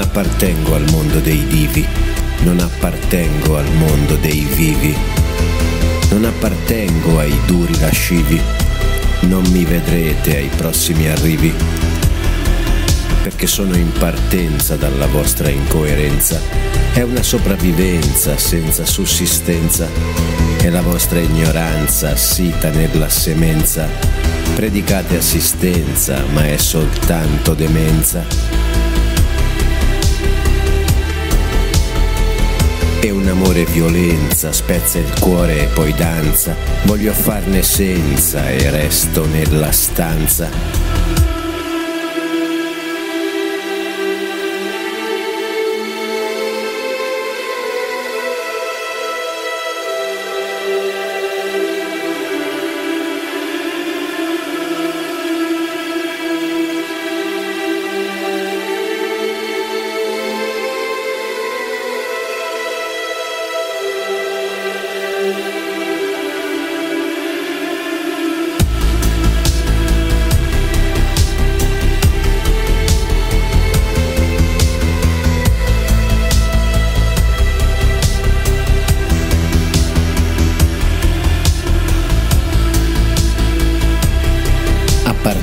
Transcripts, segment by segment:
appartengo al mondo dei divi, non appartengo al mondo dei vivi, non appartengo ai duri lascivi, non mi vedrete ai prossimi arrivi, perché sono in partenza dalla vostra incoerenza, è una sopravvivenza senza sussistenza, è la vostra ignoranza sita nella semenza, predicate assistenza, ma è soltanto demenza. E un amore violenza spezza il cuore e poi danza. Voglio farne senza e resto nella stanza.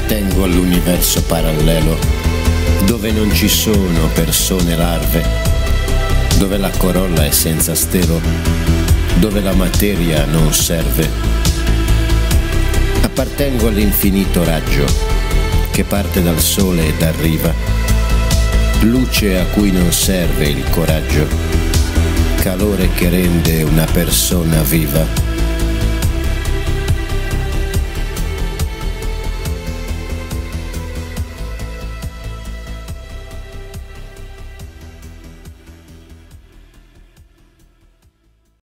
Appartengo all'universo parallelo, dove non ci sono persone larve, dove la corolla è senza stelo, dove la materia non serve. Appartengo all'infinito raggio che parte dal sole ed arriva, luce a cui non serve il coraggio, calore che rende una persona viva